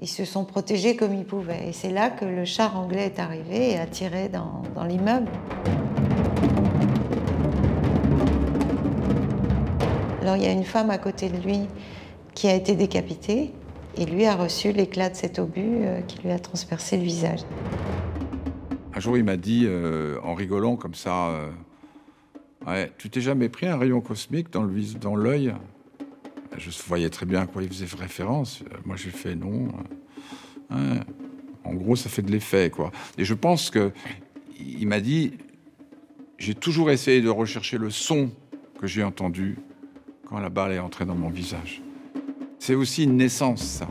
Ils se sont protégés comme ils pouvaient. Et c'est là que le char anglais est arrivé et a tiré dans, dans l'immeuble. Alors il y a une femme à côté de lui qui a été décapitée et lui a reçu l'éclat de cet obus euh, qui lui a transpercé le visage. Un jour, il m'a dit, euh, en rigolant comme ça, euh, ouais, tu t'es jamais pris un rayon cosmique dans l'œil? Je voyais très bien à quoi il faisait référence. Euh, Moi, j'ai fait non. Ouais. En gros, ça fait de l'effet, quoi. Et je pense que il m'a dit, j'ai toujours essayé de rechercher le son que j'ai entendu quand la balle est entrée dans mon visage. C'est aussi une naissance, ça.